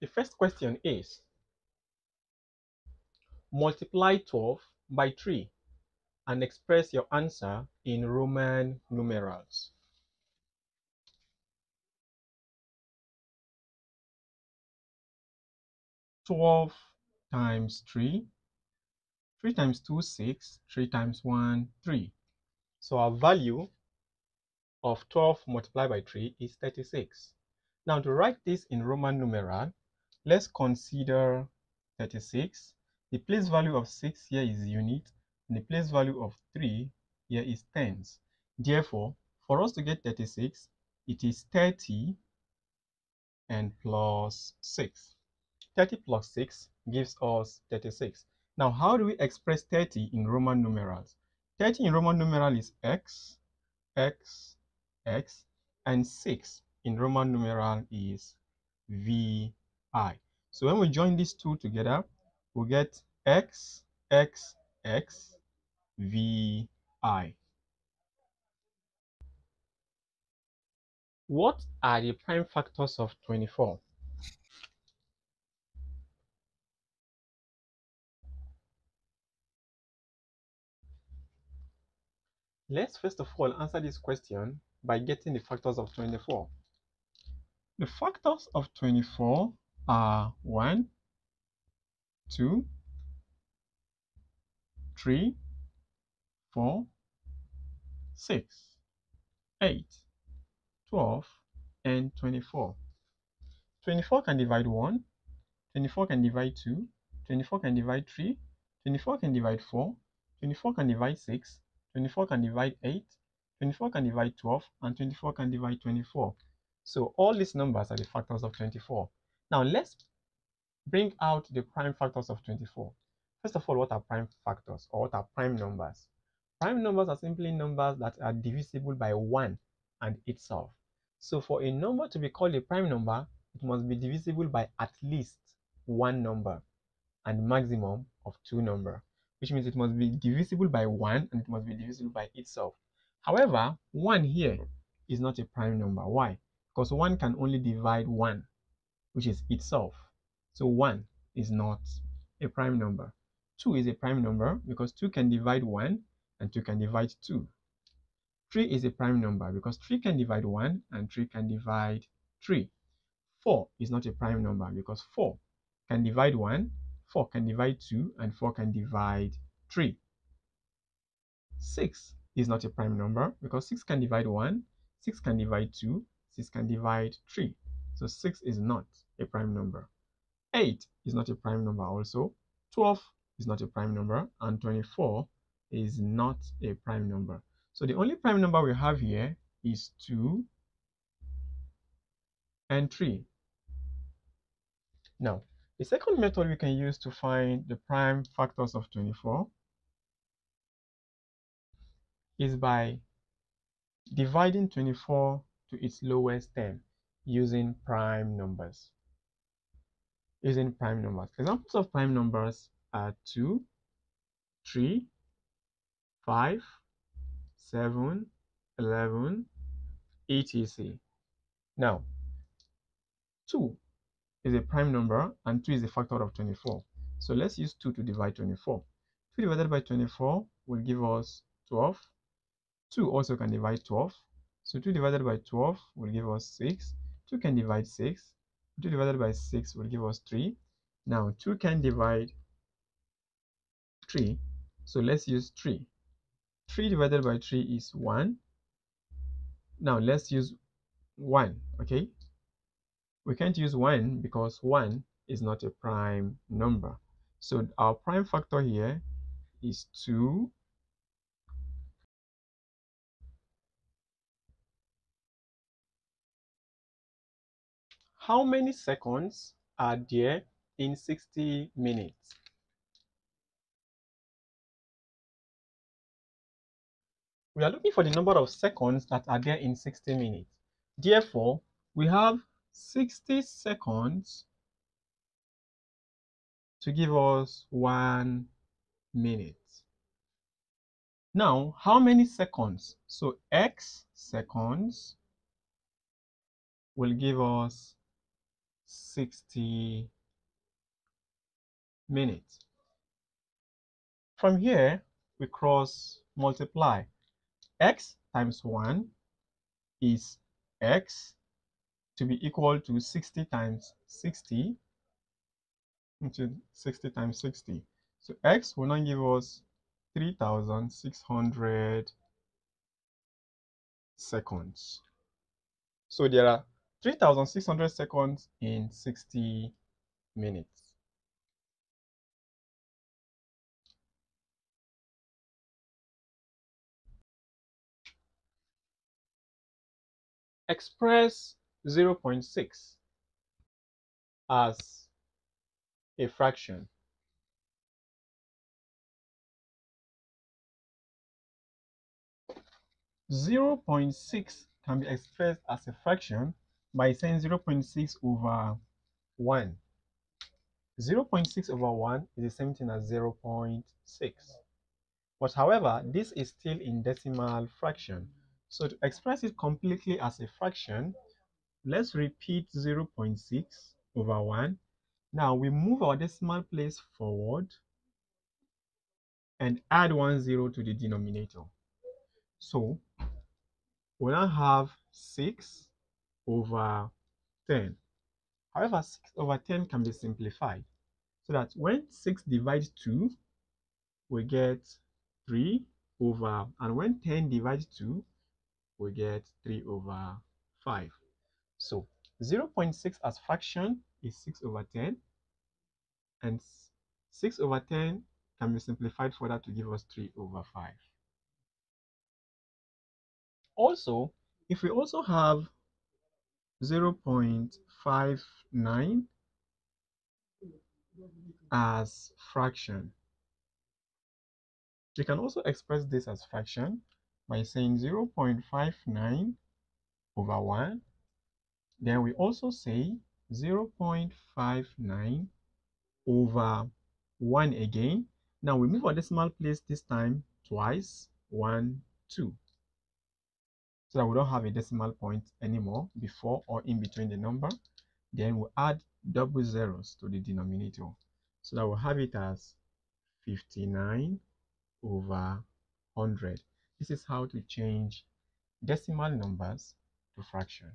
The first question is multiply 12 by 3 and express your answer in Roman numerals. Twelve times three, three times two, six, three times one, three. So our value of 12 multiplied by 3 is 36. Now to write this in Roman numeral, let's consider 36. The place value of 6 here is unit, and the place value of 3 here is tens. Therefore, for us to get 36, it is 30 and plus 6. 30 plus 6 gives us 36. Now, how do we express 30 in Roman numerals? 30 in Roman numeral is x, x, x, and 6 in Roman numeral is vi. So when we join these two together, we get x, x, x. What are the prime factors of 24? Let's first of all answer this question by getting the factors of 24. The factors of 24 are 1, 2, 3, 4, 6, 8, 12, and 24. 24 can divide 1, 24 can divide 2, 24 can divide 3, 24 can divide 4, 24 can divide 6, 24 can divide 8, 24 can divide 12, and 24 can divide 24. So all these numbers are the factors of 24. Now let's bring out the prime factors of 24. First of all, what are prime factors or what are prime numbers? Prime numbers are simply numbers that are divisible by 1 and itself. So for a number to be called a prime number, it must be divisible by at least one number and maximum of two number which means it must be divisible by 1 and it must be divisible by itself. However, 1 here is not a prime number. Why? Because 1 can only divide 1, which is itself. So 1 is not a prime number. 2 is a prime number because 2 can divide 1 and 2 can divide 2. 3 is a prime number because 3 can divide 1 and 3 can divide 3. 4 is not a prime number because 4 can divide 1 4 can divide 2 and 4 can divide 3. 6 is not a prime number because 6 can divide 1, 6 can divide 2, 6 can divide 3. So 6 is not a prime number. 8 is not a prime number also. 12 is not a prime number and 24 is not a prime number. So the only prime number we have here is 2 and 3. Now, the second method we can use to find the prime factors of 24 is by dividing 24 to its lowest term using prime numbers. Using prime numbers. Examples of prime numbers are 2, 3, 5, 7, 11, etc. Now, 2 is a prime number and 2 is a factor of 24. So let's use 2 to divide 24. 2 divided by 24 will give us 12. 2 also can divide 12. So 2 divided by 12 will give us 6. 2 can divide 6. 2 divided by 6 will give us 3. Now 2 can divide 3. So let's use 3. 3 divided by 3 is 1. Now let's use 1. Okay, we can't use 1 because 1 is not a prime number. So our prime factor here is 2 How many seconds are there in 60 minutes? We are looking for the number of seconds that are there in 60 minutes. Therefore, we have 60 seconds to give us one minute. Now, how many seconds? So x seconds will give us 60 minutes. From here, we cross multiply. x times 1 is x to be equal to 60 times 60 into 60 times 60. So x will now give us 3600 seconds. So there are 3600 seconds in 60 minutes. Express 0.6 as a fraction. Zero point six can be expressed as a fraction by saying 0.6 over 1. 0.6 over 1 is the same thing as 0.6. But however, this is still in decimal fraction. So to express it completely as a fraction, let's repeat 0.6 over 1. Now we move our decimal place forward and add one zero to the denominator. So we now have 6 over 10. However, 6 over 10 can be simplified so that when 6 divides 2, we get 3 over, and when 10 divides 2, we get 3 over 5. So 0 0.6 as fraction is 6 over 10, and 6 over 10 can be simplified further to give us 3 over 5. Also, if we also have 0.59 as fraction. We can also express this as fraction by saying 0.59 over 1. Then we also say 0.59 over 1 again. Now we move our decimal place this time twice, 1, 2 so that we don't have a decimal point anymore before or in between the number then we add double zeros to the denominator. So that we'll have it as 59 over 100 this is how to change decimal numbers to fraction